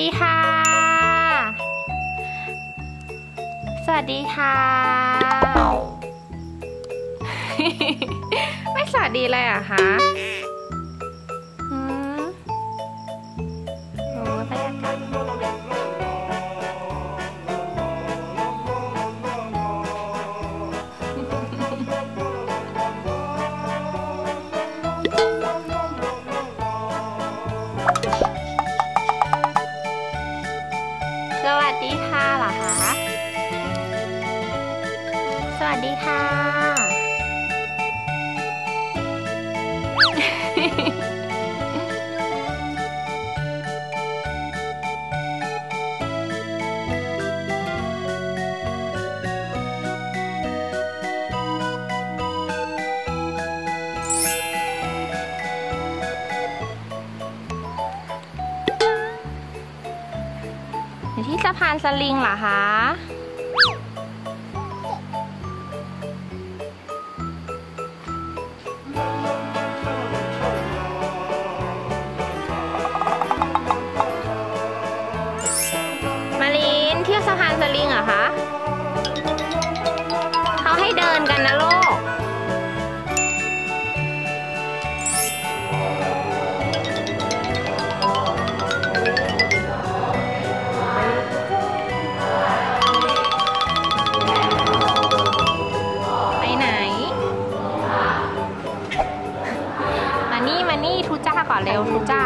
ดีค่ะ สวัสดีค่ะ ไม่สวัสดีเลยเหรอะคะ สวัสดีค่ะ อยู่ที่สะพานสลิงเหรอคะ นี่มานี่ทูจ้าก่อนเร็วทูจ้า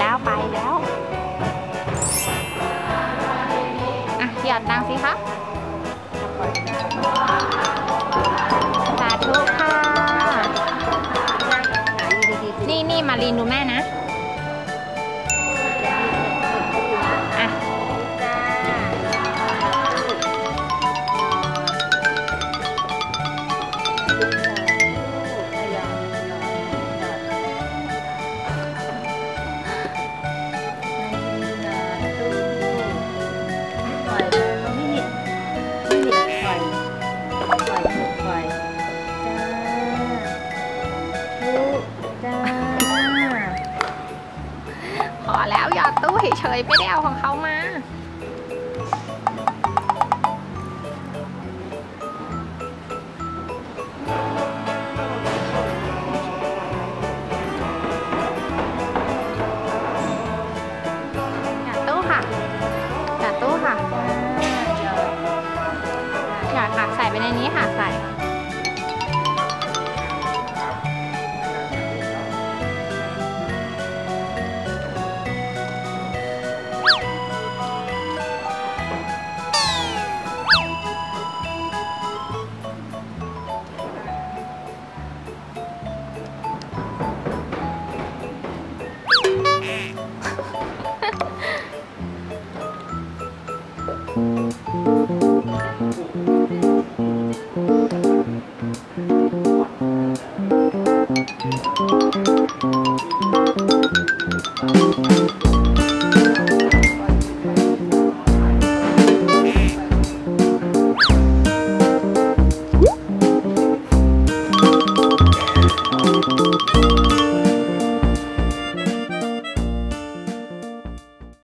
แล้วไปแล้ว อะหยอดตังสิคะ เฉยๆไม่ได้เอาของเขามา